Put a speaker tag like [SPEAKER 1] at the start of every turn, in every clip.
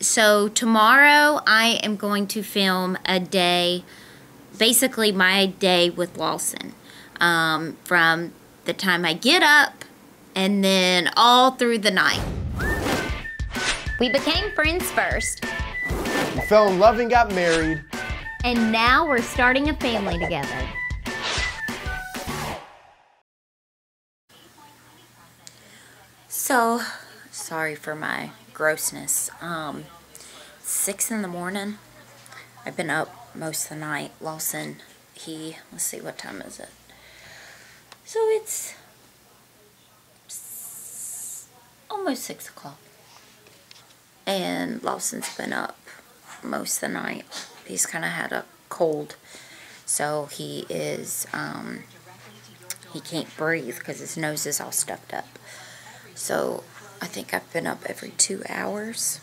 [SPEAKER 1] so tomorrow I am going to film a day, basically my day with Lawson. Um, from the time I get up and then all through the night.
[SPEAKER 2] We became friends first,
[SPEAKER 3] We fell in love and got married.
[SPEAKER 2] and now we're starting a family together.
[SPEAKER 1] So, sorry for my grossness. Um, six in the morning. I've been up most of the night. Lawson, he, let's see, what time is it? So it's almost six o'clock. And Lawson's been up most of the night. He's kind of had a cold. So he is, um, he can't breathe because his nose is all stuffed up. So I think I've been up every two hours.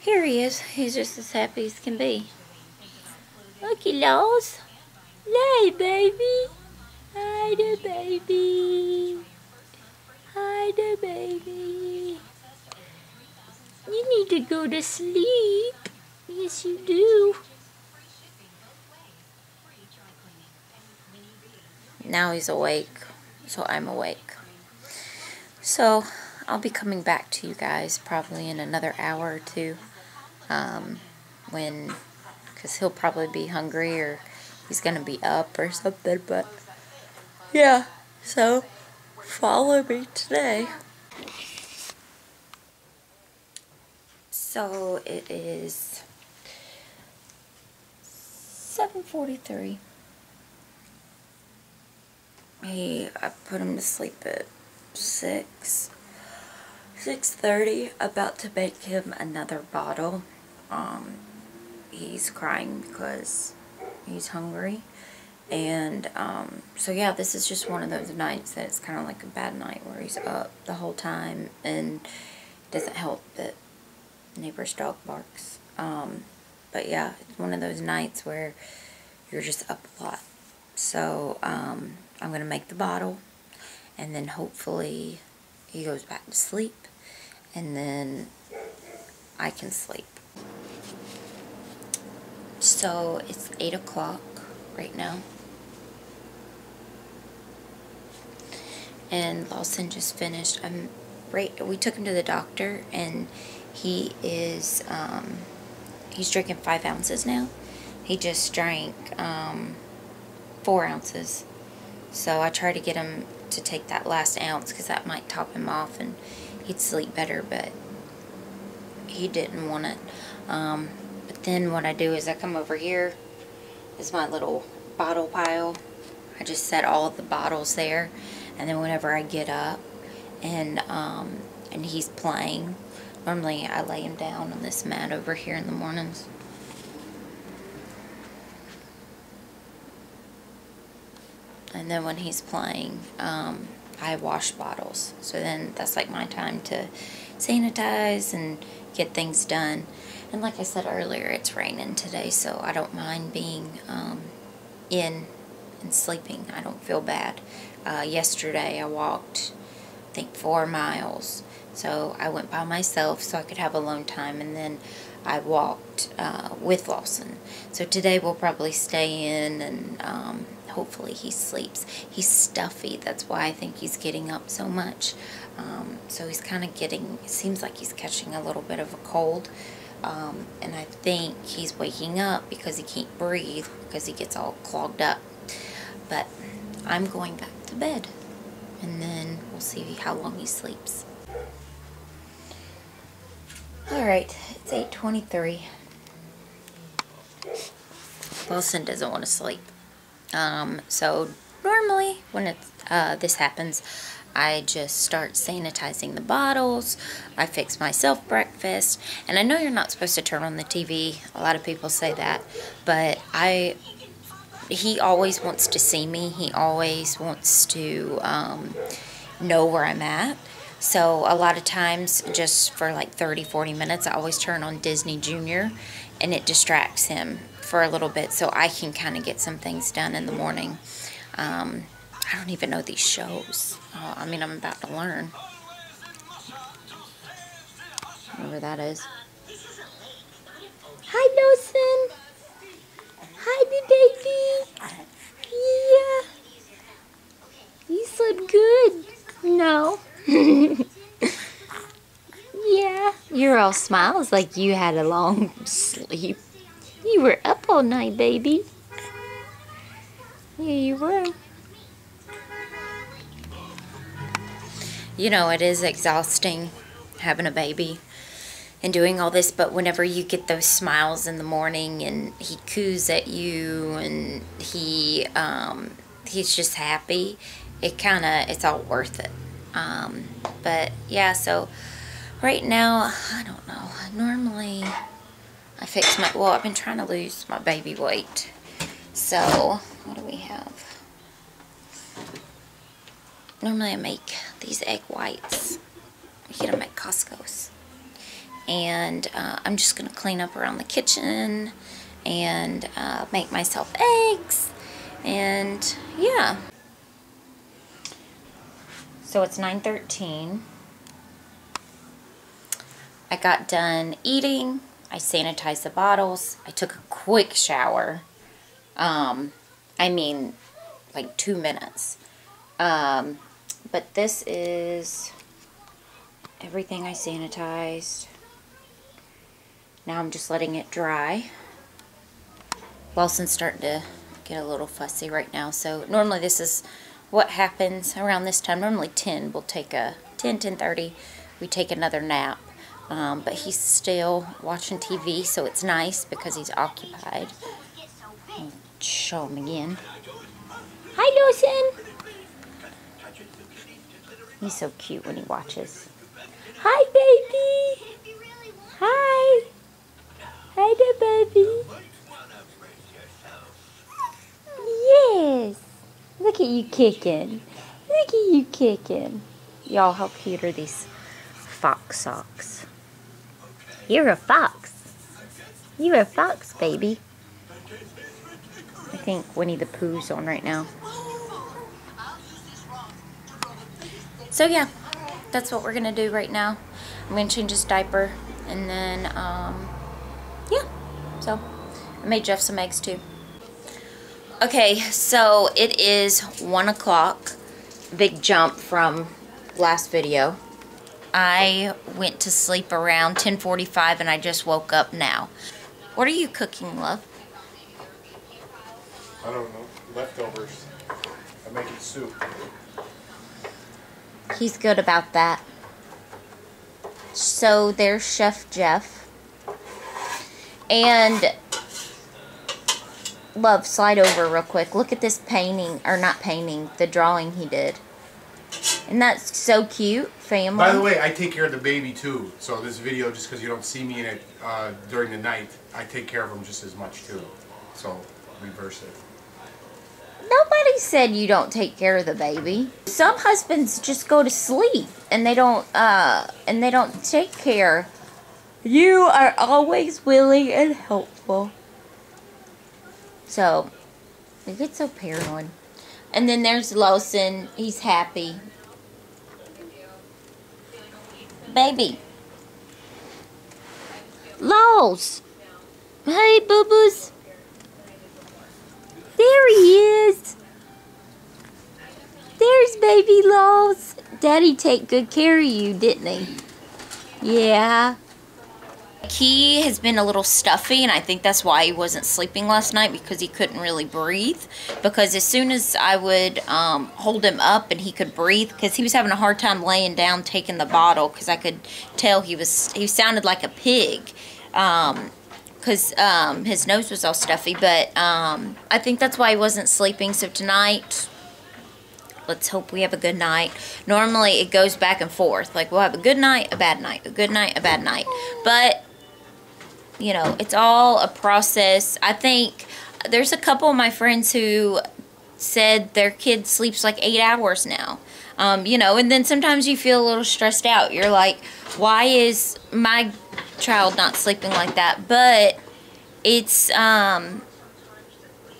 [SPEAKER 1] Here he is. He's just as happy as can be. Looky, Laws. Lay, baby. Hi, the baby. Hi, the baby. You need to go to sleep. Yes, you do. Now he's awake, so I'm awake. So, I'll be coming back to you guys probably in another hour or two. Um, when, because he'll probably be hungry or he's going to be up or something. But, yeah. So, follow me today. So, it is 7.43. He, I put him to sleep at six six thirty about to make him another bottle. Um he's crying because he's hungry. And um so yeah this is just one of those nights that it's kind of like a bad night where he's up the whole time and doesn't help that neighbor's dog barks. Um but yeah it's one of those nights where you're just up a lot. So um i'm gonna make the bottle and then hopefully he goes back to sleep and then I can sleep. So it's 8 o'clock right now. And Lawson just finished. I'm right. We took him to the doctor, and he is um, he's drinking five ounces now. He just drank um, four ounces. So I try to get him to take that last ounce because that might top him off and he'd sleep better, but he didn't want it. Um, but then what I do is I come over here is my little bottle pile. I just set all the bottles there, and then whenever I get up and um, and he's playing, normally I lay him down on this mat over here in the mornings. and then when he's playing, um, I wash bottles. So then that's like my time to sanitize and get things done. And like I said earlier, it's raining today, so I don't mind being um, in and sleeping. I don't feel bad. Uh, yesterday I walked, I think, four miles. So I went by myself so I could have a alone time, and then I walked uh, with Lawson. So today we'll probably stay in and um, hopefully he sleeps. He's stuffy. That's why I think he's getting up so much. Um, so he's kind of getting, it seems like he's catching a little bit of a cold. Um, and I think he's waking up because he can't breathe because he gets all clogged up. But I'm going back to bed and then we'll see how long he sleeps. Alright, it's 8.23. Lawson doesn't want to sleep. Um, so normally when it's, uh, this happens, I just start sanitizing the bottles. I fix myself breakfast. And I know you're not supposed to turn on the TV. A lot of people say that. But I, he always wants to see me. He always wants to um, know where I'm at. So a lot of times, just for like 30, 40 minutes, I always turn on Disney Junior. And it distracts him for a little bit so I can kind of get some things done in the morning. Um, I don't even know these shows. Oh, I mean, I'm about to learn. Whatever that is. Hi, Lawson. Hi, baby. Yeah. You slept good. No. yeah. You're all smiles like you had a long sleep. You were up all night, baby. Yeah, you were. You know, it is exhausting having a baby and doing all this, but whenever you get those smiles in the morning and he coos at you and he um, he's just happy, it kind of it's all worth it. Um, but yeah, so right now I don't know. Normally I fix my well, I've been trying to lose my baby weight. So what do we have? Normally I make these egg whites. I get them at Costco's. And uh, I'm just going to clean up around the kitchen and uh, make myself eggs. And yeah. So it's 9.13. I got done eating. I sanitized the bottles. I took a quick shower. Um, I mean, like two minutes. Um, but this is everything I sanitized. Now I'm just letting it dry. Lawson's starting to get a little fussy right now. So normally this is what happens around this time. Normally 10, we'll take a 10, 10.30, we take another nap. Um, but he's still watching TV, so it's nice because he's occupied. Show him again. Hi, Lawson. He's so cute when he watches. Hi, baby. Hi. Hi there, baby. Yes. Look at you kicking. Look at you kicking. Y'all, how cute are these fox socks? You're a fox. You're a fox, baby. I think Winnie the Pooh's on right now. So yeah, that's what we're gonna do right now. I'm gonna change his diaper and then, um, yeah. So I made Jeff some eggs too. Okay, so it is one o'clock. Big jump from last video. I went to sleep around 10:45 and I just woke up now. What are you cooking, love?
[SPEAKER 3] I don't know. Leftovers. I'm making soup.
[SPEAKER 1] He's good about that. So there's Chef Jeff. And love, slide over real quick. Look at this painting, or not painting, the drawing he did. And that's so cute, family.
[SPEAKER 3] By the way, I take care of the baby too. So this video, just because you don't see me in it uh, during the night, I take care of him just as much too. So reverse it.
[SPEAKER 1] Nobody said you don't take care of the baby. Some husbands just go to sleep and they don't uh and they don't take care. You are always willing and helpful. So they get so paranoid. And then there's Lawson. He's happy. Baby. Laws. Hey, boo-boos. There he is. There's baby Laws. Daddy take good care of you, didn't he? Yeah. He has been a little stuffy, and I think that's why he wasn't sleeping last night because he couldn't really breathe. Because as soon as I would um, hold him up and he could breathe, because he was having a hard time laying down taking the bottle, because I could tell he was he sounded like a pig. Um, because um, his nose was all stuffy. But um, I think that's why he wasn't sleeping. So tonight, let's hope we have a good night. Normally, it goes back and forth. Like, we'll have a good night, a bad night, a good night, a bad night. But, you know, it's all a process. I think there's a couple of my friends who said their kid sleeps like eight hours now. Um, you know, and then sometimes you feel a little stressed out. You're like, why is my child not sleeping like that? But it's, um,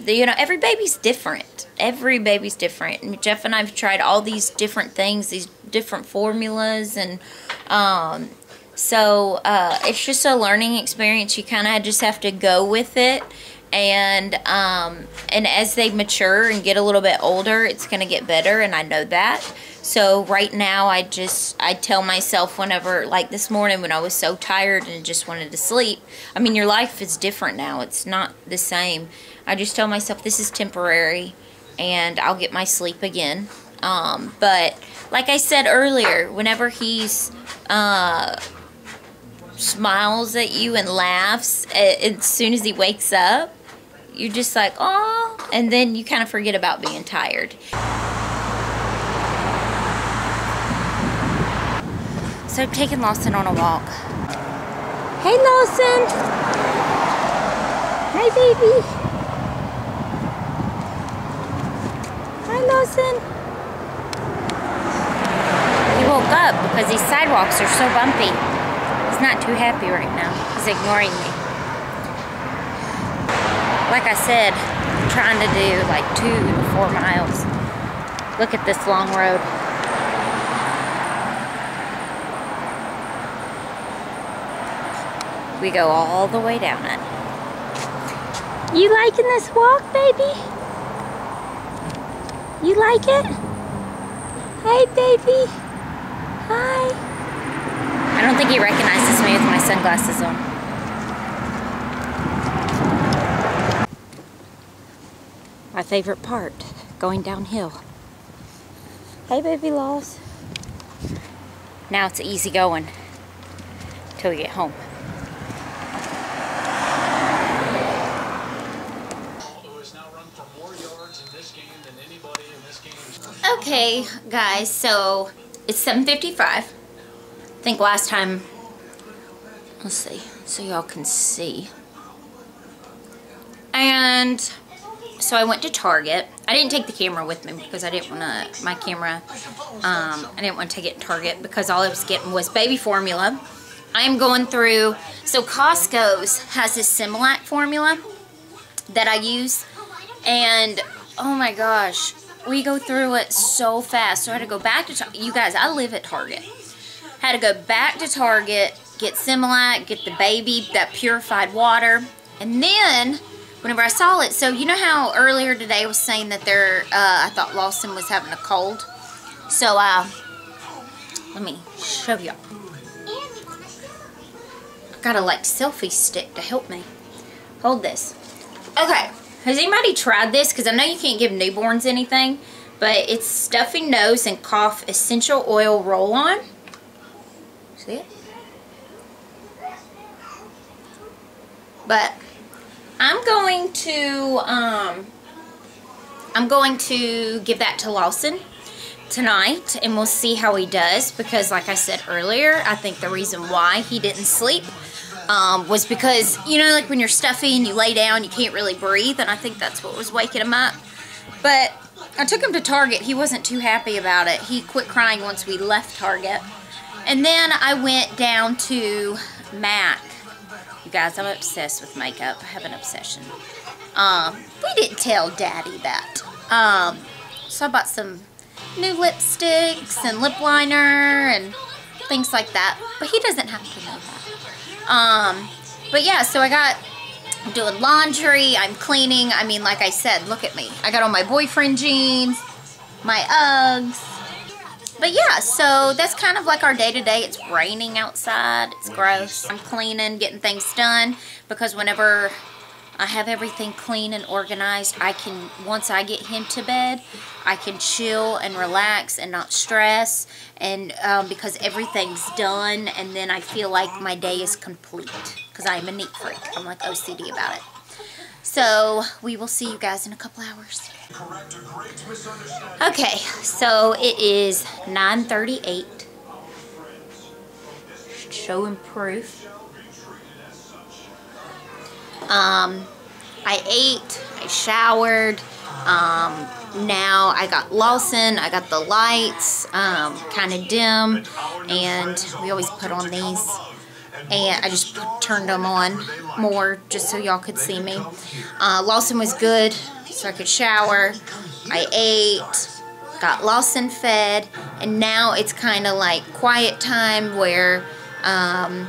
[SPEAKER 1] the, you know, every baby's different. Every baby's different. And Jeff and I've tried all these different things, these different formulas, and um, so uh, it's just a learning experience. You kind of just have to go with it and um, and as they mature and get a little bit older, it's gonna get better, and I know that. So right now, I just I tell myself whenever, like this morning when I was so tired and just wanted to sleep. I mean, your life is different now; it's not the same. I just tell myself this is temporary, and I'll get my sleep again. Um, but like I said earlier, whenever he's uh, smiles at you and laughs eh, as soon as he wakes up, you're just like, oh, and then you kind of forget about being tired. So I'm taking Lawson on a walk. Hey, Lawson. Hi, baby. Hi, Lawson. He woke up because these sidewalks are so bumpy. He's not too happy right now. He's ignoring me. Like I said, I'm trying to do like two to four miles. Look at this long road. We go all the way down it. You liking this walk, baby? You like it? Hey, baby. Hi. I don't think he recognizes me with my sunglasses on. My favorite part, going downhill. Hey, baby Laws. Now it's easy going till we get home. Okay, guys, so it's 7.55. I think last time, let's see, so y'all can see. And so I went to Target. I didn't take the camera with me because I didn't want to, my camera, um, I didn't want to take it to Target because all I was getting was baby formula. I am going through, so Costco's has this Similac formula that I use. And, oh my gosh, we go through it so fast. So I had to go back to You guys, I live at Target. Had to go back to Target, get Similac, get the baby, that purified water. And then, whenever I saw it, so you know how earlier today I was saying that there, uh, I thought Lawson was having a cold. So, uh, let me show y'all. I got a like selfie stick to help me. Hold this. Okay. Has anybody tried this? Because I know you can't give newborns anything, but it's stuffy nose and cough essential oil roll-on. See? But I'm going to, um, I'm going to give that to Lawson tonight and we'll see how he does because like I said earlier, I think the reason why he didn't sleep um, was because, you know, like when you're stuffy and you lay down, you can't really breathe, and I think that's what was waking him up. But I took him to Target. He wasn't too happy about it. He quit crying once we left Target. And then I went down to MAC. You guys, I'm obsessed with makeup. I have an obsession. Um, we didn't tell Daddy that. Um, so I bought some new lipsticks and lip liner and things like that. But he doesn't have to know that. Um, but yeah, so I got I'm doing laundry, I'm cleaning. I mean, like I said, look at me. I got on my boyfriend jeans, my Uggs. But yeah, so that's kind of like our day-to-day. -day. It's raining outside. It's gross. I'm cleaning, getting things done because whenever I have everything clean and organized. I can, once I get him to bed, I can chill and relax and not stress. And um, because everything's done and then I feel like my day is complete. Because I'm a neat freak. I'm like OCD about it. So we will see you guys in a couple hours. Okay, so it is 9.38. Show and proof. Um, I ate, I showered, um, now I got Lawson, I got the lights, um, kind of dim, and we always put on these, and I just turned them on more just so y'all could see me. Uh, Lawson was good, so I could shower, I ate, got Lawson fed, and now it's kind of like quiet time where, um,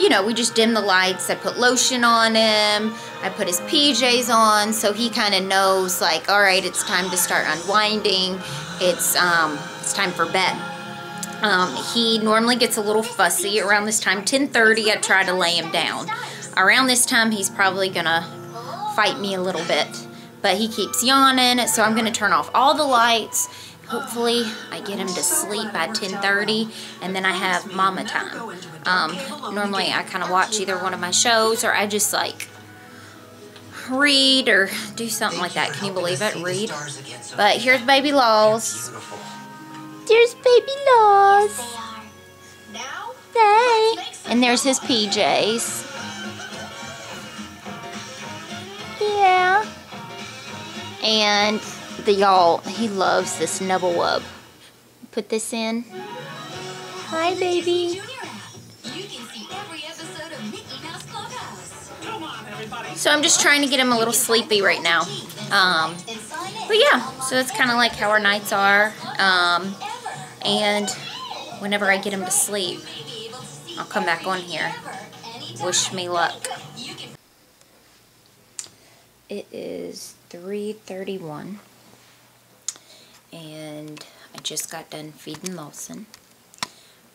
[SPEAKER 1] you know, we just dim the lights. I put lotion on him. I put his PJs on so he kind of knows like, all right, it's time to start unwinding. It's um, it's time for bed. Um, he normally gets a little fussy around this time. 10:30, I try to lay him down. Around this time, he's probably gonna fight me a little bit, but he keeps yawning. So I'm gonna turn off all the lights. Hopefully, I get him to sleep by 10:30, and then I have mama time. Um, normally, I kind of watch either one of my shows, or I just like read or do something like that. Can you believe it? Read. But here's baby Laws. There's baby Laws. Hey. And there's his PJs. Yeah. And the y'all, he loves this Nubble Wub. Put this in. Hi, baby. So I'm just trying to get him a little sleepy right now. Um, but yeah, so that's kind of like how our nights are. Um, and whenever I get him to sleep, I'll come back on here. Wish me luck. It is 3.31 and I just got done feeding Lawson.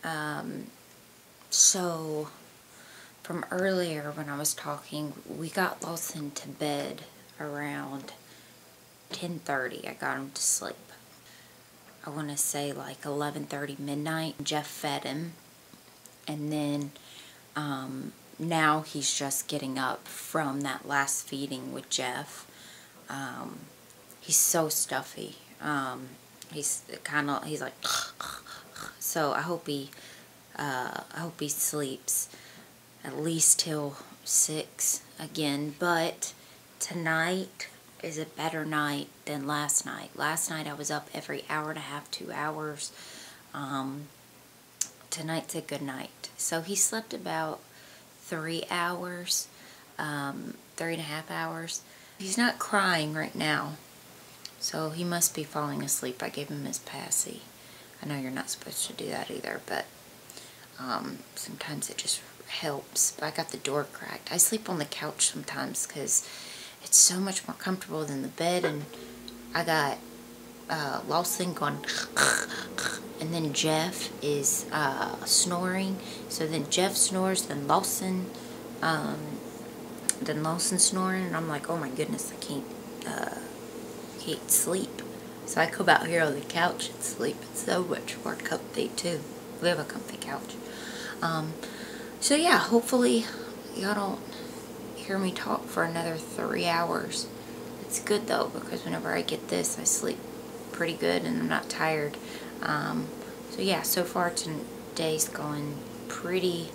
[SPEAKER 1] Um, so from earlier when I was talking, we got Lawson to bed around 10.30. I got him to sleep. I want to say like 11.30 midnight. Jeff fed him and then um, now he's just getting up from that last feeding with Jeff. Um, he's so stuffy. Um, he's kind of, he's like, so I hope he, uh, I hope he sleeps at least till 6 again. But tonight is a better night than last night. Last night I was up every hour and a half, two hours. Um, tonight's a good night. So he slept about three hours, um, three and a half hours. He's not crying right now. So he must be falling asleep. I gave him his passy. I know you're not supposed to do that either, but um, sometimes it just helps. But I got the door cracked. I sleep on the couch sometimes because it's so much more comfortable than the bed. And I got uh, Lawson going, and then Jeff is uh, snoring. So then Jeff snores, then Lawson, um, then Lawson snoring, and I'm like, oh my goodness, I can't, uh, can't sleep. So I come out here on the couch and sleep. It's so much more comfy too. We have a comfy couch. Um, so yeah, hopefully y'all don't hear me talk for another three hours. It's good though because whenever I get this, I sleep pretty good and I'm not tired. Um, so yeah, so far today's going pretty,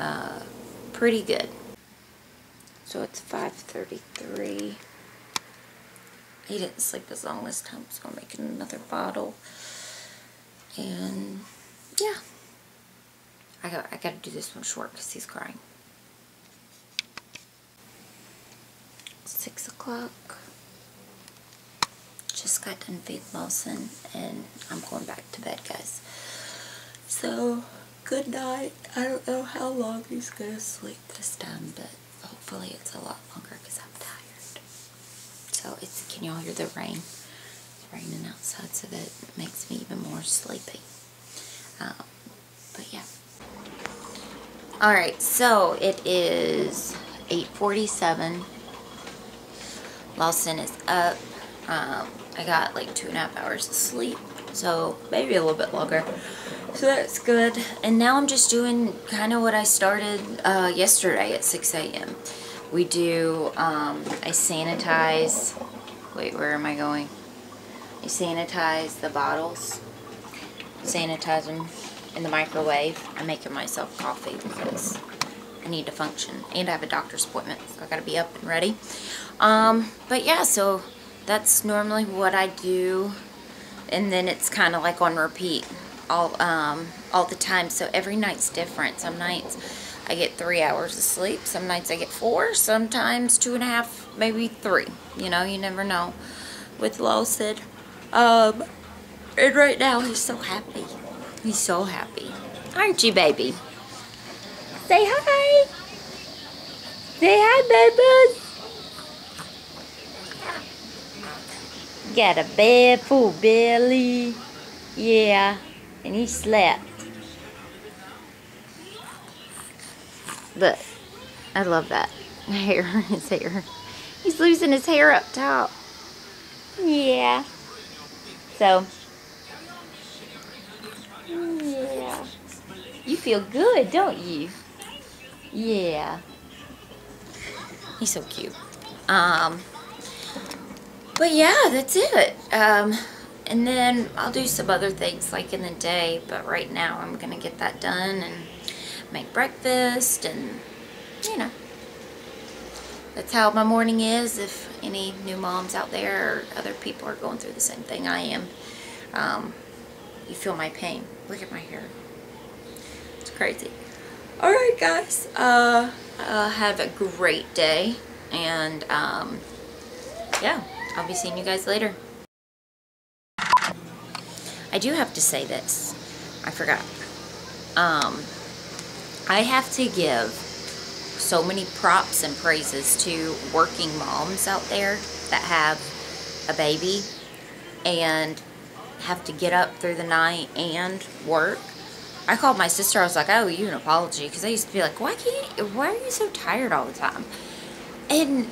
[SPEAKER 1] uh, pretty good. So it's 5.33. He didn't sleep as long this time, so I'm making another bottle. And yeah. I got I gotta do this one short because he's crying. Six o'clock. Just got done feeding Lawson and I'm going back to bed guys. So good night. I don't know how long he's gonna sleep this time, but hopefully it's a lot longer because I'm tired. So it's can y'all hear the rain? It's raining outside so that makes me even more sleepy. Um, but yeah. Alright, so it is 8.47. Lawson is up. Um, I got like two and a half hours of sleep, so maybe a little bit longer. So that's good. And now I'm just doing kind of what I started uh, yesterday at 6 a.m. We do, um, I sanitize, wait, where am I going? I sanitize the bottles, sanitize them in the microwave. I'm making myself coffee because I need to function. And I have a doctor's appointment, so I gotta be up and ready. Um, but yeah, so that's normally what I do. And then it's kind of like on repeat all, um, all the time. So every night's different. Some nights I get three hours of sleep. Some nights I get four. Sometimes two and a half, maybe three. You know, you never know with Lawson. Um, and right now he's so happy. He's so happy. Aren't you, baby? Say hi. Say hi, babies. Got a bed full belly. Yeah. And he slept. But I love that hair, his hair. He's losing his hair up top. Yeah. So, yeah. You feel good, don't you? Yeah. He's so cute. Um, but yeah, that's it. Um, and then I'll do some other things like in the day, but right now I'm gonna get that done and make breakfast and, you know, that's how my morning is. If any new moms out there or other people are going through the same thing I am, um, you feel my pain. Look at my hair. It's crazy. All right, guys. Uh, uh, have a great day, and um, yeah, I'll be seeing you guys later. I do have to say this. I forgot. Um, I have to give so many props and praises to working moms out there that have a baby and have to get up through the night and work. I called my sister. I was like, "I owe you an apology," because I used to be like, "Why can't? You, why are you so tired all the time?" And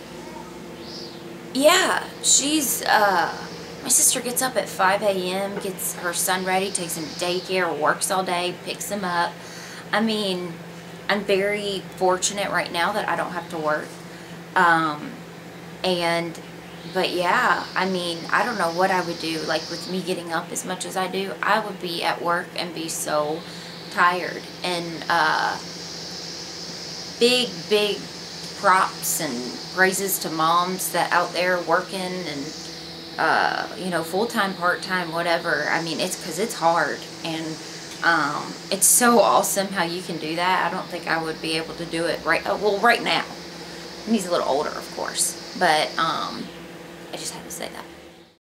[SPEAKER 1] yeah, she's uh, my sister gets up at 5 a.m., gets her son ready, takes him to daycare, works all day, picks him up. I mean, I'm very fortunate right now that I don't have to work. Um, and, but yeah, I mean, I don't know what I would do. Like with me getting up as much as I do, I would be at work and be so tired. And, uh, big, big props and praises to moms that out there working and, uh, you know, full-time, part-time, whatever. I mean, it's because it's hard. And, um, it's so awesome how you can do that. I don't think I would be able to do it right, uh, well, right now. He's a little older, of course. But, um, I just had to say that.